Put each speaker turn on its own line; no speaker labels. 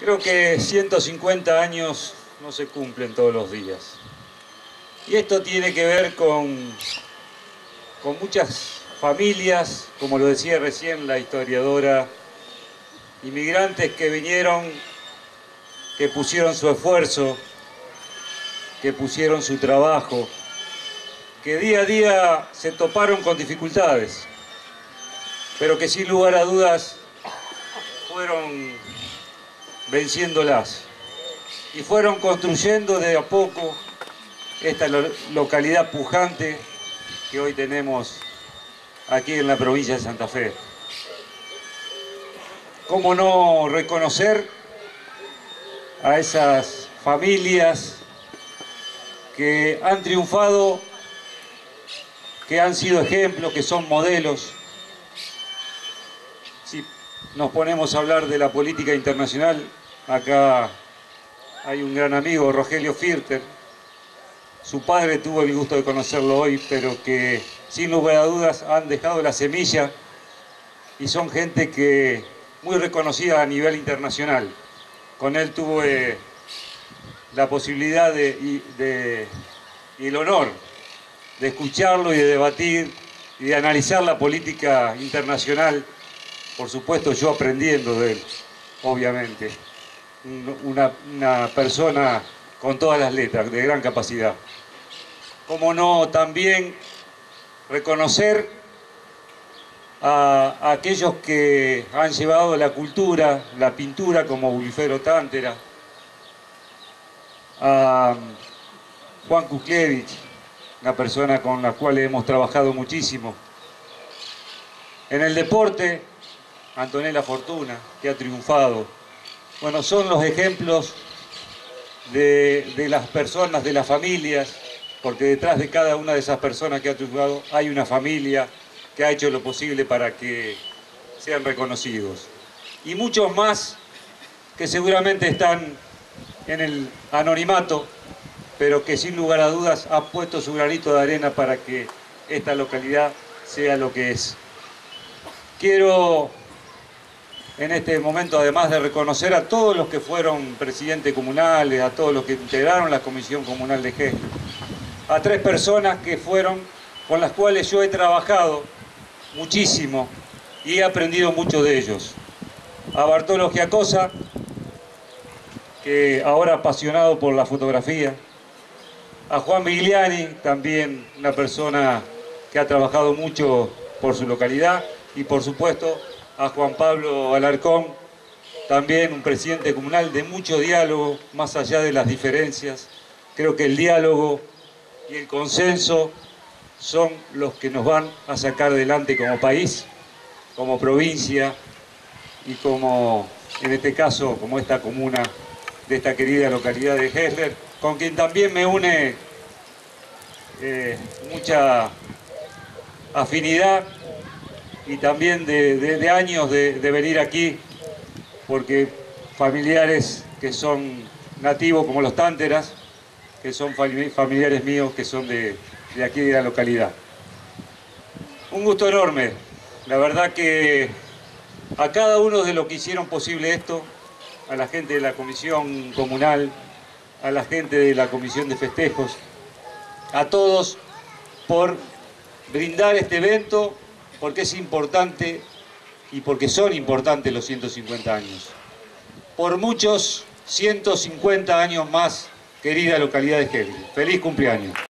Creo que 150 años no se cumplen todos los días. Y esto tiene que ver con, con muchas familias, como lo decía recién la historiadora, inmigrantes que vinieron, que pusieron su esfuerzo, que pusieron su trabajo, que día a día se toparon con dificultades, pero que sin lugar a dudas fueron venciéndolas y fueron construyendo de a poco esta localidad pujante que hoy tenemos aquí en la provincia de Santa Fe. ¿Cómo no reconocer a esas familias que han triunfado, que han sido ejemplos, que son modelos? Si nos ponemos a hablar de la política internacional, Acá hay un gran amigo, Rogelio Firter. Su padre tuvo el gusto de conocerlo hoy, pero que sin lugar a dudas han dejado la semilla y son gente que muy reconocida a nivel internacional. Con él tuve la posibilidad y el honor de escucharlo y de debatir y de analizar la política internacional, por supuesto yo aprendiendo de él, obviamente una, persona con todas las letras, de gran capacidad. Como no también reconocer a, aquellos que han llevado la cultura, la pintura, como Bulifero Tántera, a Juan Kuklevich, una persona con la cual hemos trabajado muchísimo. En el deporte, Antonella Fortuna, que ha triunfado bueno, son los ejemplos de, las personas, de las familias, porque detrás de cada una de esas personas que ha triunfado hay una familia que ha hecho lo posible para que sean reconocidos. Y muchos más que seguramente están en el anonimato, pero que sin lugar a dudas ha puesto su granito de arena para que esta localidad sea lo que es. Quiero en este momento, además de reconocer a todos los que fueron presidentes comunales, a todos los que integraron la Comisión Comunal de G, a tres personas que fueron con las cuales yo he trabajado muchísimo y he aprendido mucho de ellos. A Bartolo Giacosa, que ahora apasionado por la fotografía, a Juan Vigliani, también una persona que ha trabajado mucho por su localidad, y por supuesto a Juan Pablo Alarcón, también un presidente comunal de mucho diálogo, más allá de las diferencias. Creo que el diálogo y el consenso son los que nos van a sacar adelante como país, como provincia y como, en este caso, como esta comuna de esta querida localidad de Hessler, con quien también me une eh, mucha afinidad y también de, años de, venir aquí, porque familiares que son nativos como los Tánteras, que son familiares míos que son de, de aquí de la localidad. Un gusto enorme, la verdad que a cada uno de los que hicieron posible esto, a la gente de la comisión comunal, a la gente de la comisión de festejos, a todos por brindar este evento porque es importante y porque son importantes los 150 años. Por muchos 150 años más, querida localidad de Gel. Feliz cumpleaños.